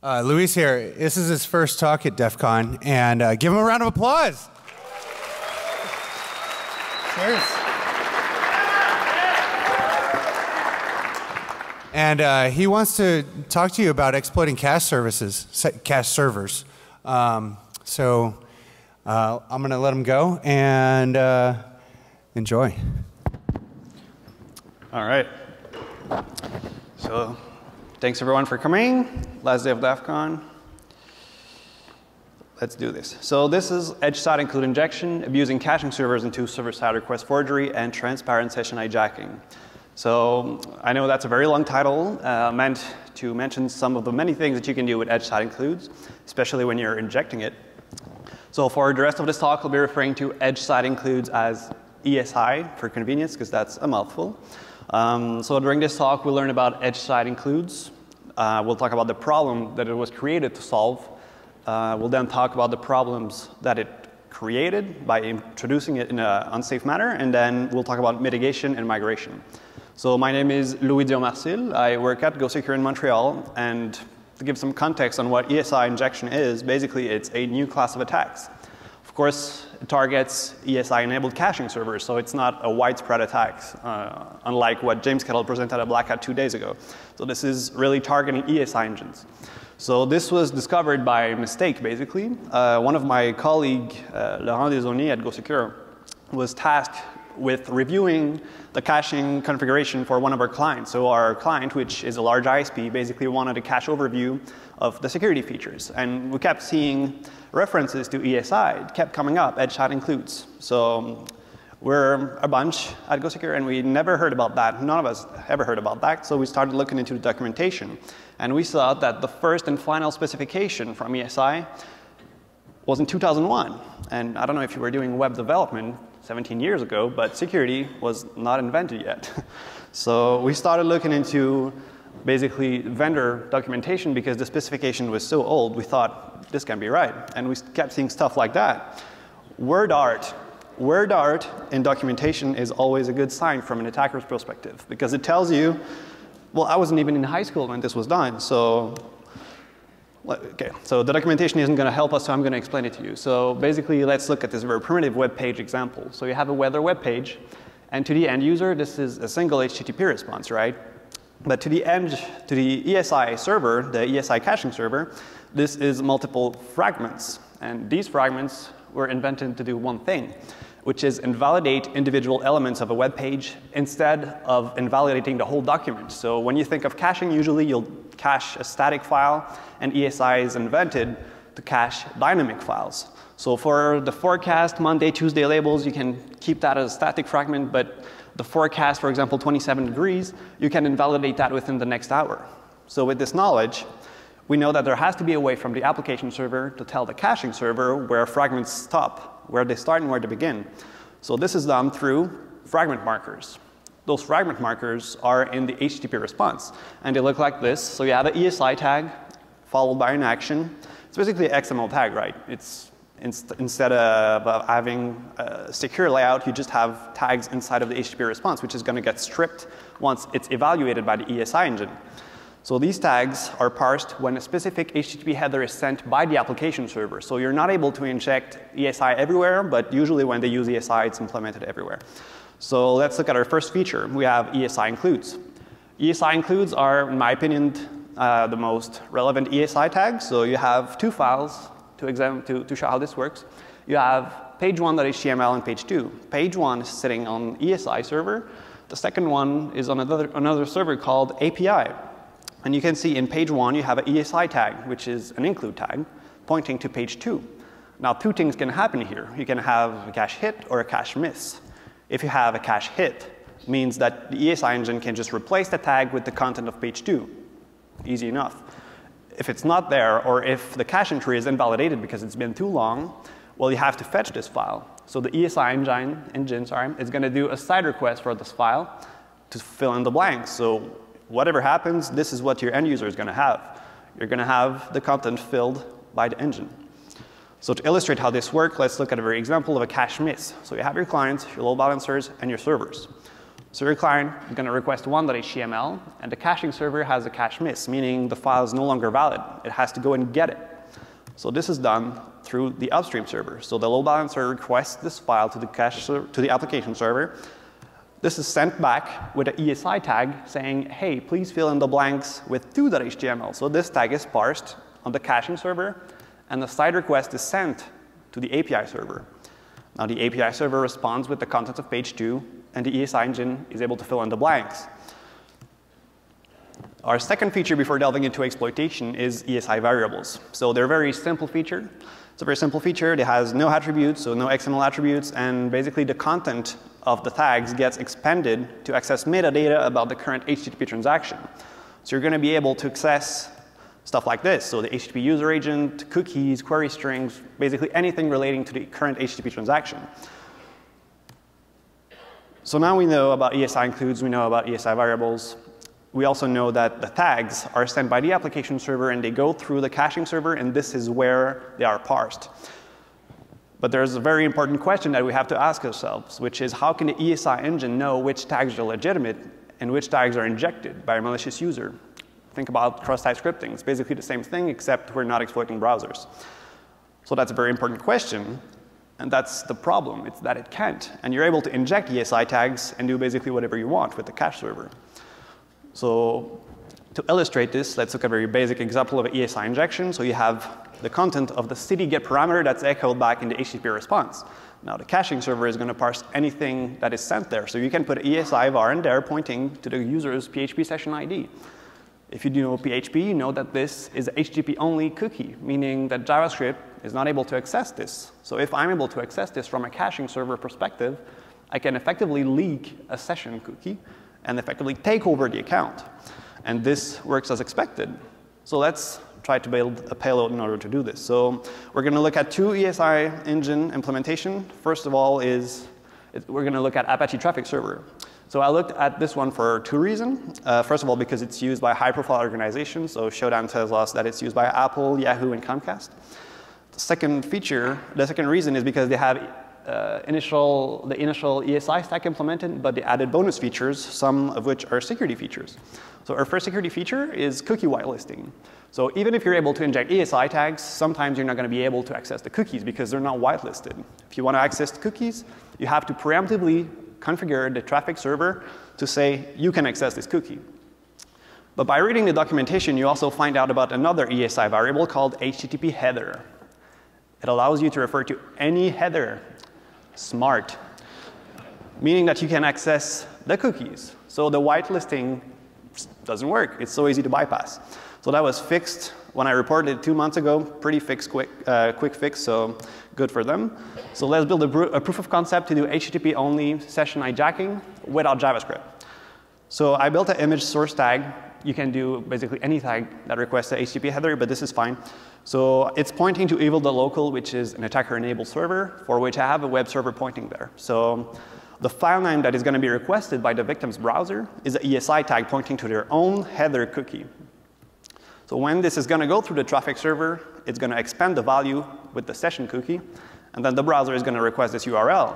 Uh, Luis here. This is his first talk at DEF CON, and uh, give him a round of applause. Cheers. And uh, he wants to talk to you about exploiting cache services, cache servers. Um, so uh, I'm going to let him go and uh, enjoy. All right. So Thanks everyone for coming. Last day of DEF CON. Let's do this. So this is edge-side include injection, abusing caching servers into server-side request forgery, and transparent session hijacking. So I know that's a very long title, uh, meant to mention some of the many things that you can do with edge-side includes, especially when you're injecting it. So for the rest of this talk, I'll be referring to edge-side includes as ESI for convenience, because that's a mouthful. Um, so during this talk, we'll learn about edge side includes. Uh, we'll talk about the problem that it was created to solve. Uh, we'll then talk about the problems that it created by introducing it in an unsafe manner, and then we'll talk about mitigation and migration. So my name is Louis Dion I work at GoSecure in Montreal, and to give some context on what ESI injection is, basically it's a new class of attacks. Of course, targets ESI-enabled caching servers, so it's not a widespread attack, uh, unlike what James Kettle presented at Black Hat two days ago. So this is really targeting ESI engines. So this was discovered by mistake, basically. Uh, one of my colleague, uh, Laurent Desaulniers at GoSecure, was tasked with reviewing the caching configuration for one of our clients. So our client, which is a large ISP, basically wanted a cache overview of the security features. And we kept seeing references to ESI. It kept coming up, edge side includes. So we're a bunch at GoSecure and we never heard about that. None of us ever heard about that. So we started looking into the documentation. And we saw that the first and final specification from ESI was in 2001. And I don't know if you were doing web development 17 years ago, but security was not invented yet. so we started looking into basically vendor documentation because the specification was so old, we thought this can be right. And we kept seeing stuff like that. Word art. Word art in documentation is always a good sign from an attacker's perspective because it tells you, well, I wasn't even in high school when this was done, so Okay, so the documentation isn't going to help us, so I'm going to explain it to you. So basically, let's look at this very primitive web page example. So you have a weather web page, and to the end user, this is a single HTTP response, right? But to the end, to the ESI server, the ESI caching server, this is multiple fragments. And these fragments were invented to do one thing, which is invalidate individual elements of a web page instead of invalidating the whole document. So when you think of caching, usually you'll cache a static file, and ESI is invented to cache dynamic files. So for the forecast, Monday, Tuesday labels, you can keep that as a static fragment, but the forecast, for example, 27 degrees, you can invalidate that within the next hour. So with this knowledge, we know that there has to be a way from the application server to tell the caching server where fragments stop, where they start and where they begin. So this is done through fragment markers. Those fragment markers are in the HTTP response, and they look like this. So you have an ESI tag followed by an action. It's basically an XML tag, right? It's instead of having a secure layout, you just have tags inside of the HTTP response, which is going to get stripped once it's evaluated by the ESI engine. So these tags are parsed when a specific HTTP header is sent by the application server. So you're not able to inject ESI everywhere, but usually when they use ESI, it's implemented everywhere. So let's look at our first feature. We have ESI includes. ESI includes are, in my opinion, uh, the most relevant ESI tags. So you have two files to, examine, to, to show how this works. You have page one.html and page two. Page one is sitting on ESI server. The second one is on another, another server called API. And you can see in page one, you have an ESI tag, which is an include tag, pointing to page two. Now, two things can happen here. You can have a cache hit or a cache miss. If you have a cache hit, means that the ESI engine can just replace the tag with the content of page two. Easy enough. If it's not there, or if the cache entry is invalidated because it's been too long, well, you have to fetch this file. So the ESI engine, engine sorry, is going to do a side request for this file to fill in the blanks. So whatever happens, this is what your end user is going to have. You're going to have the content filled by the engine. So to illustrate how this works, let's look at a very example of a cache miss. So you have your clients, your load balancers, and your servers. So your client is going to request one.html, and the caching server has a cache miss, meaning the file is no longer valid. It has to go and get it. So this is done through the upstream server. So the load balancer requests this file to the cache to the application server. This is sent back with an ESI tag saying, hey, please fill in the blanks with 2.html. So this tag is parsed on the caching server, and the side request is sent to the API server. Now the API server responds with the contents of page 2, and the ESI engine is able to fill in the blanks. Our second feature before delving into exploitation is ESI variables. So they're a very simple feature. It's a very simple feature. It has no attributes, so no XML attributes, and basically the content of the tags gets expanded to access metadata about the current HTTP transaction. So you're going to be able to access stuff like this. So the HTTP user agent, cookies, query strings, basically anything relating to the current HTTP transaction. So now we know about ESI includes, we know about ESI variables. We also know that the tags are sent by the application server and they go through the caching server and this is where they are parsed. But there's a very important question that we have to ask ourselves, which is how can the ESI engine know which tags are legitimate and which tags are injected by a malicious user? Think about cross-site scripting. It's basically the same thing, except we're not exploiting browsers. So that's a very important question. And that's the problem, it's that it can't. And you're able to inject ESI tags and do basically whatever you want with the cache server. So to illustrate this, let's look at a very basic example of an ESI injection. So you have the content of the city get parameter that's echoed back in the HTTP response. Now the caching server is going to parse anything that is sent there. So you can put ESI var in there pointing to the user's PHP session ID. If you do know PHP, you know that this is HTTP only cookie, meaning that JavaScript is not able to access this. So if I'm able to access this from a caching server perspective, I can effectively leak a session cookie and effectively take over the account. And this works as expected. So let's try to build a payload in order to do this. So we're going to look at two ESI engine implementation. First of all is we're going to look at Apache Traffic Server. So I looked at this one for two reasons. Uh, first of all, because it's used by high-profile organizations. So Shodan tells us that it's used by Apple, Yahoo, and Comcast. Second feature, the second reason is because they have uh, initial, the initial ESI stack implemented, but they added bonus features, some of which are security features. So our first security feature is cookie whitelisting. So even if you're able to inject ESI tags, sometimes you're not going to be able to access the cookies because they're not whitelisted. If you want to access the cookies, you have to preemptively configure the traffic server to say you can access this cookie. But by reading the documentation, you also find out about another ESI variable called HTTP header. It allows you to refer to any header, smart, meaning that you can access the cookies. So the whitelisting doesn't work. It's so easy to bypass. So that was fixed when I reported it two months ago. Pretty fix, quick, uh, quick fix, so good for them. So let's build a, a proof of concept to do HTTP only session hijacking without JavaScript. So I built an image source tag. You can do basically any tag that requests a HTTP header, but this is fine. So it's pointing to evil.local, which is an attacker-enabled server, for which I have a web server pointing there. So the file name that is going to be requested by the victim's browser is an ESI tag pointing to their own header cookie. So when this is going to go through the traffic server, it's going to expand the value with the session cookie, and then the browser is going to request this URL.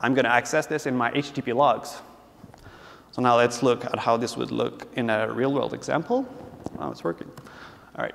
I'm going to access this in my HTTP logs. So now let's look at how this would look in a real world example. Wow, it's working. All right.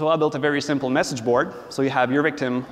So I built a very simple message board. So you have your victim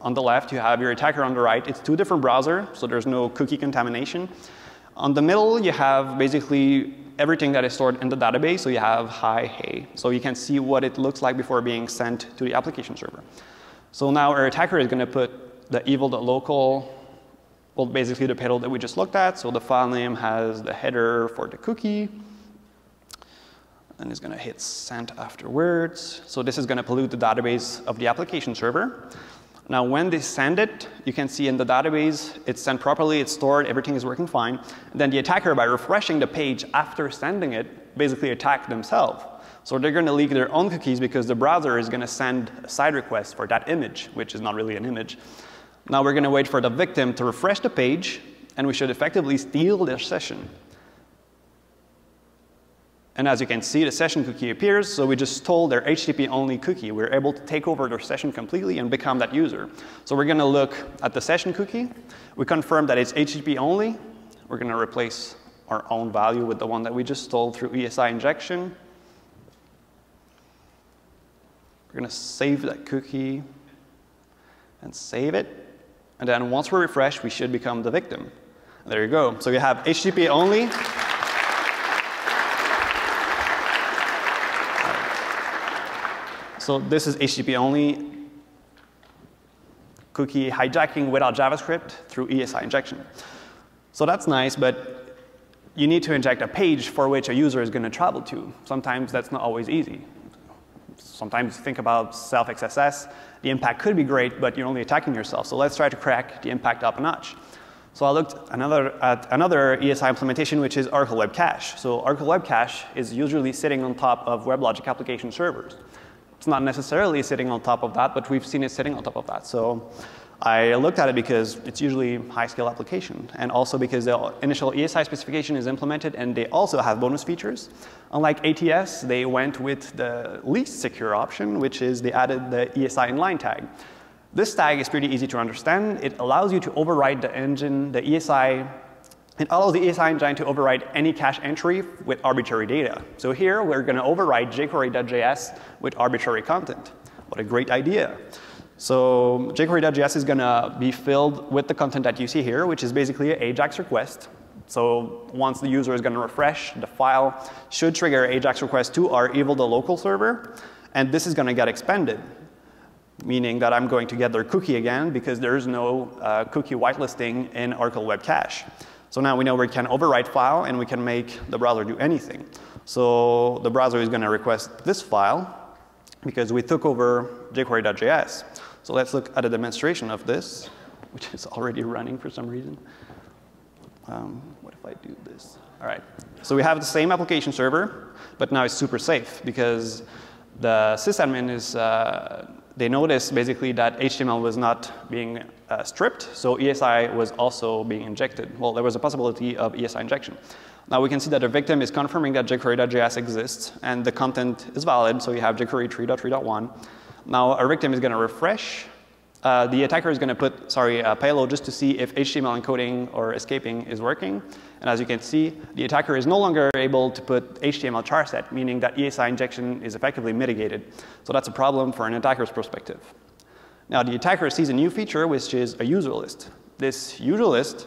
on the left, you have your attacker on the right. It's two different browsers, so there's no cookie contamination. On the middle, you have basically everything that is stored in the database. So you have hi, hey. So you can see what it looks like before being sent to the application server. So now our attacker is going to put the evil.local, well, basically the payload that we just looked at. So the file name has the header for the cookie. And it's going to hit send afterwards. So this is going to pollute the database of the application server. Now, when they send it, you can see in the database, it's sent properly, it's stored, everything is working fine. And then the attacker, by refreshing the page after sending it, basically attack themselves. So they're going to leak their own cookies because the browser is going to send a side request for that image, which is not really an image. Now we're going to wait for the victim to refresh the page, and we should effectively steal their session. And as you can see, the session cookie appears, so we just stole their HTTP only cookie. We're able to take over their session completely and become that user. So we're going to look at the session cookie. We confirm that it's HTTP only. we're going to replace our own value with the one that we just stole through ESI injection. We're going to save that cookie and save it. And then once we refresh, we should become the victim. There you go. So you have HTTP only. So this is HTTP only cookie hijacking without JavaScript through ESI injection. So that's nice, but you need to inject a page for which a user is going to travel to. Sometimes that's not always easy. Sometimes think about self-XSS. The impact could be great, but you're only attacking yourself. So let's try to crack the impact up a notch. So I looked another, at another ESI implementation, which is Oracle Web Cache. So Oracle Web Cache is usually sitting on top of WebLogic application servers. It's not necessarily sitting on top of that, but we've seen it sitting on top of that. So I looked at it because it's usually high-scale application, and also because the initial ESI specification is implemented, and they also have bonus features. Unlike ATS, they went with the least secure option, which is they added the ESI inline tag. This tag is pretty easy to understand. It allows you to override the engine, the ESI, it allows the ESI engine to override any cache entry with arbitrary data. So here, we're going to override jQuery.js with arbitrary content. What a great idea. So jQuery.js is going to be filled with the content that you see here, which is basically an AJAX request. So once the user is going to refresh, the file should trigger AJAX request to our evil the local server, and this is going to get expanded, meaning that I'm going to get their cookie again because there is no uh, cookie whitelisting in Oracle Web Cache. So now we know we can overwrite file and we can make the browser do anything. So the browser is going to request this file because we took over jQuery.js. So let's look at a demonstration of this, which is already running for some reason. Um, what if I do this? All right. So we have the same application server, but now it's super safe because the sysadmin is, uh, they noticed basically that HTML was not being uh, stripped, so ESI was also being injected. Well, there was a possibility of ESI injection. Now we can see that the victim is confirming that jQuery.js exists and the content is valid, so you have jQuery 3.3.1. Now our victim is going to refresh. Uh, the attacker is going to put, sorry, a payload just to see if HTML encoding or escaping is working. And as you can see, the attacker is no longer able to put HTML char set, meaning that ESI injection is effectively mitigated. So that's a problem for an attacker's perspective. Now the attacker sees a new feature, which is a user list. This user list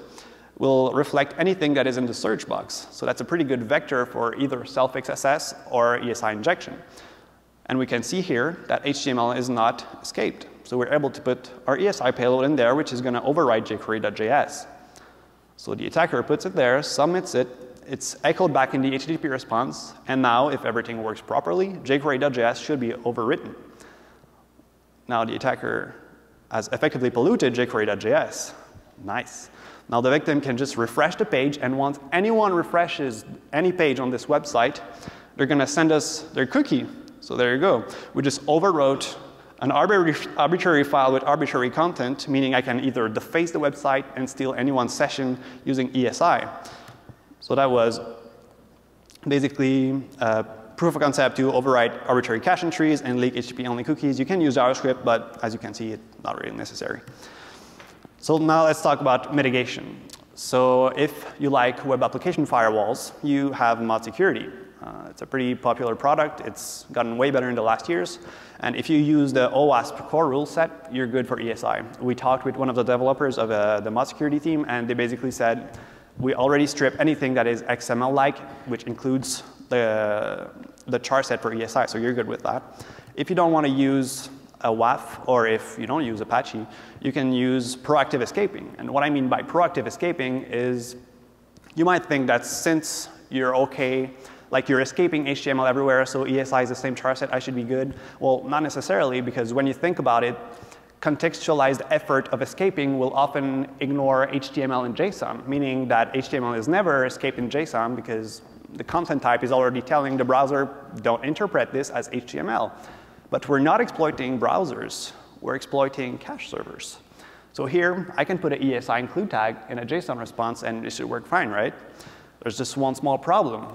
will reflect anything that is in the search box. So that's a pretty good vector for either self-XSS or ESI injection. And we can see here that HTML is not escaped. So we're able to put our ESI payload in there, which is going to override jQuery.js. So the attacker puts it there, submits it, it's echoed back in the HTTP response, and now if everything works properly, jQuery.js should be overwritten. Now the attacker has effectively polluted jQuery.js. Nice. Now the victim can just refresh the page, and once anyone refreshes any page on this website, they're going to send us their cookie. So there you go. We just overwrote an arbitrary file with arbitrary content, meaning I can either deface the website and steal anyone's session using ESI. So that was basically uh, proof of concept to override arbitrary cache entries and leak HTTP only cookies. You can use JavaScript, but as you can see, it's not really necessary. So now let's talk about mitigation. So if you like web application firewalls, you have mod security. Uh, it's a pretty popular product. It's gotten way better in the last years. And if you use the OWASP core rule set, you're good for ESI. We talked with one of the developers of uh, the mod security team, and they basically said, we already strip anything that is XML-like, which includes the, the char set for ESI, so you're good with that. If you don't want to use a WAF, or if you don't use Apache, you can use proactive escaping. And what I mean by proactive escaping is you might think that since you're okay, like you're escaping HTML everywhere, so ESI is the same char set, I should be good. Well, not necessarily, because when you think about it, contextualized effort of escaping will often ignore HTML and JSON, meaning that HTML is never escaped in JSON because the content type is already telling the browser, don't interpret this as HTML. But we're not exploiting browsers. We're exploiting cache servers. So here, I can put an ESI include tag in a JSON response, and it should work fine, right? There's just one small problem.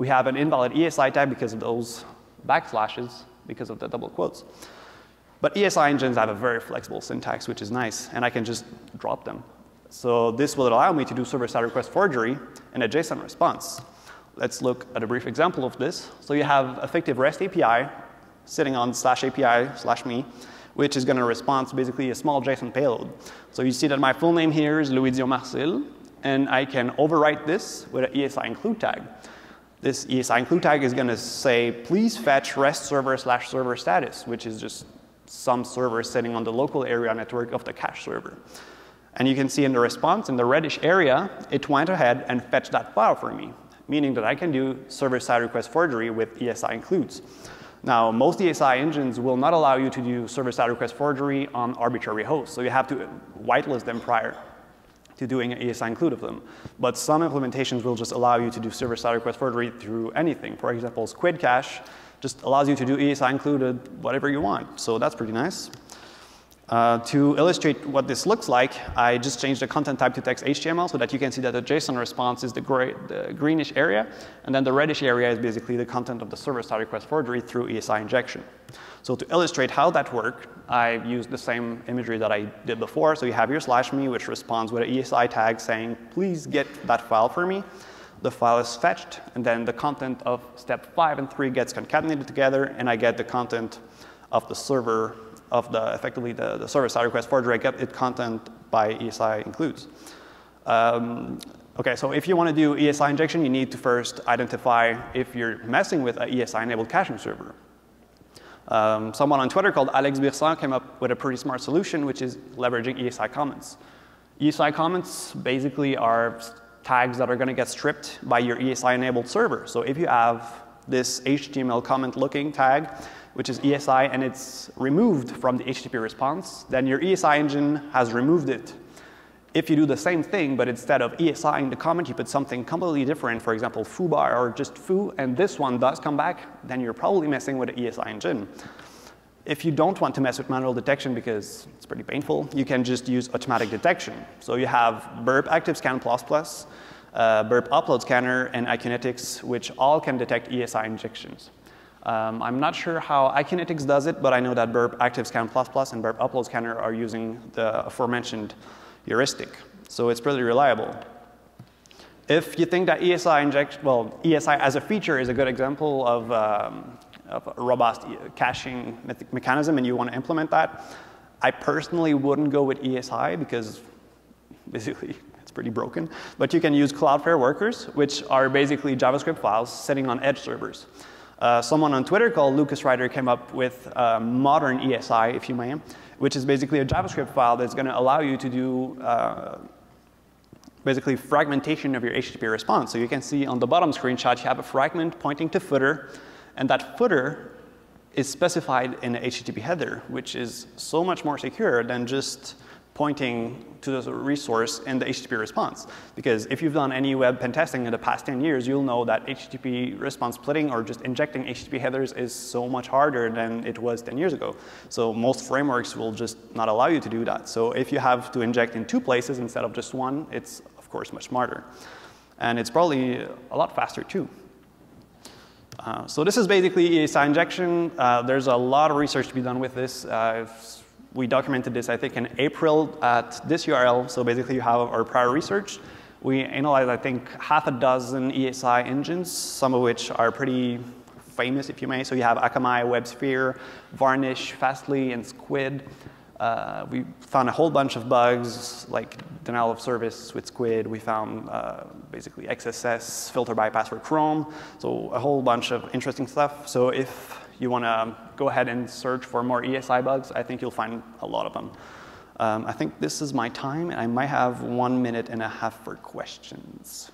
We have an invalid ESI tag because of those backslashes, because of the double quotes. But ESI engines have a very flexible syntax, which is nice, and I can just drop them. So this will allow me to do server-side request forgery in a JSON response. Let's look at a brief example of this. So you have effective REST API sitting on slash API slash me, which is going to respond to basically a small JSON payload. So you see that my full name here is Luizio Marcel, and I can overwrite this with an ESI include tag. This ESI include tag is going to say, please fetch REST server slash server status, which is just some server sitting on the local area network of the cache server. And you can see in the response, in the reddish area, it went ahead and fetched that file for me, meaning that I can do server-side request forgery with ESI includes. Now, most ESI engines will not allow you to do server-side request forgery on arbitrary hosts, so you have to whitelist them prior to doing an ESI include of them. But some implementations will just allow you to do server-side request forgery through anything. For example, Squid Cache just allows you to do ESI included whatever you want. So that's pretty nice. Uh, to illustrate what this looks like, I just changed the content type to text HTML so that you can see that the JSON response is the, gray, the greenish area, and then the reddish area is basically the content of the server-side request forgery through ESI injection. So to illustrate how that worked, I used the same imagery that I did before. So you have your slash me, which responds with an ESI tag saying, please get that file for me. The file is fetched, and then the content of step five and three gets concatenated together, and I get the content of the server of the effectively the, the server-side request for I get it content by ESI includes. Um, okay, so if you want to do ESI injection, you need to first identify if you're messing with an ESI-enabled caching server. Um, someone on Twitter called Alex Birsan came up with a pretty smart solution, which is leveraging ESI comments. ESI comments basically are tags that are going to get stripped by your ESI-enabled server. So if you have this HTML comment looking tag, which is ESI, and it's removed from the HTTP response, then your ESI engine has removed it. If you do the same thing, but instead of ESI in the comment, you put something completely different, for example, foobar or just foo, and this one does come back, then you're probably messing with the ESI engine. If you don't want to mess with manual detection because it's pretty painful, you can just use automatic detection. So you have burp active scan plus plus, uh, burp upload scanner, and iKinetics, which all can detect ESI injections. Um, I'm not sure how iKinetics does it, but I know that Burp ActiveScan++ and Burp Upload Scanner are using the aforementioned heuristic. So it's pretty reliable. If you think that ESI inject, well, ESI as a feature is a good example of, um, of a robust caching me mechanism and you want to implement that, I personally wouldn't go with ESI because basically it's pretty broken. But you can use Cloudflare workers, which are basically JavaScript files sitting on edge servers. Uh, someone on Twitter called Lucas Ryder came up with modern ESI, if you may, which is basically a JavaScript file that's going to allow you to do uh, basically fragmentation of your HTTP response. So you can see on the bottom screenshot, you have a fragment pointing to footer, and that footer is specified in the HTTP header, which is so much more secure than just pointing to the resource in the HTTP response. Because if you've done any web pen testing in the past 10 years, you'll know that HTTP response splitting or just injecting HTTP headers is so much harder than it was 10 years ago. So most frameworks will just not allow you to do that. So if you have to inject in two places instead of just one, it's of course much smarter. And it's probably a lot faster too. Uh, so this is basically ESI injection. Uh, there's a lot of research to be done with this. Uh, we documented this, I think, in April at this URL. So basically, you have our prior research. We analyzed, I think, half a dozen ESI engines, some of which are pretty famous, if you may. So you have Akamai, WebSphere, Varnish, Fastly, and Squid. Uh, we found a whole bunch of bugs, like denial of service with Squid. We found uh, basically XSS, filter bypass for Chrome. So a whole bunch of interesting stuff. So if you want to go ahead and search for more ESI bugs, I think you'll find a lot of them. Um, I think this is my time, and I might have one minute and a half for questions.